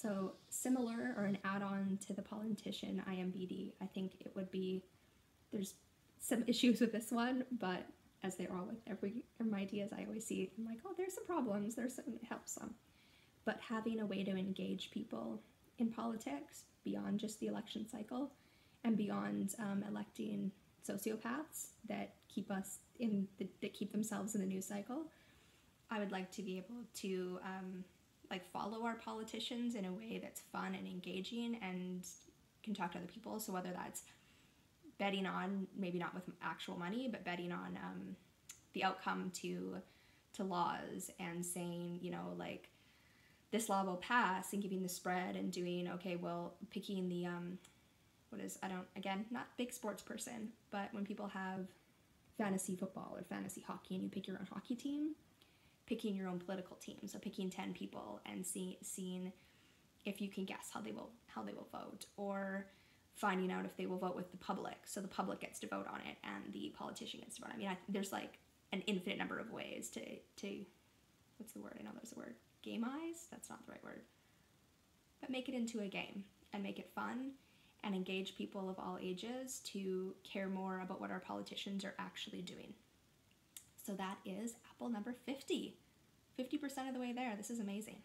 So, similar or an add on to the politician IMBD, I think it would be there's some issues with this one, but as there are with every, every ideas I always see, I'm like, oh, there's some problems, there's some, it helps some. But having a way to engage people in politics beyond just the election cycle and beyond um, electing sociopaths that keep us in the, that keep themselves in the news cycle i would like to be able to um, like follow our politicians in a way that's fun and engaging and can talk to other people. So whether that's betting on maybe not with actual money but betting on um, the outcome to to laws and saying you know like this law will pass and giving the spread and doing okay well picking the um what is i don't again not big sports person but when people have fantasy football or fantasy hockey and you pick your own hockey team picking your own political team so picking 10 people and see, seeing if you can guess how they will how they will vote or finding out if they will vote with the public so the public gets to vote on it and the politician gets to vote. I mean I, there's like an infinite number of ways to to what's the word? I know there's a word gameize? That's not the right word. But make it into a game and make it fun and engage people of all ages to care more about what our politicians are actually doing. So that is apple number 50. 50% of the way there. This is amazing.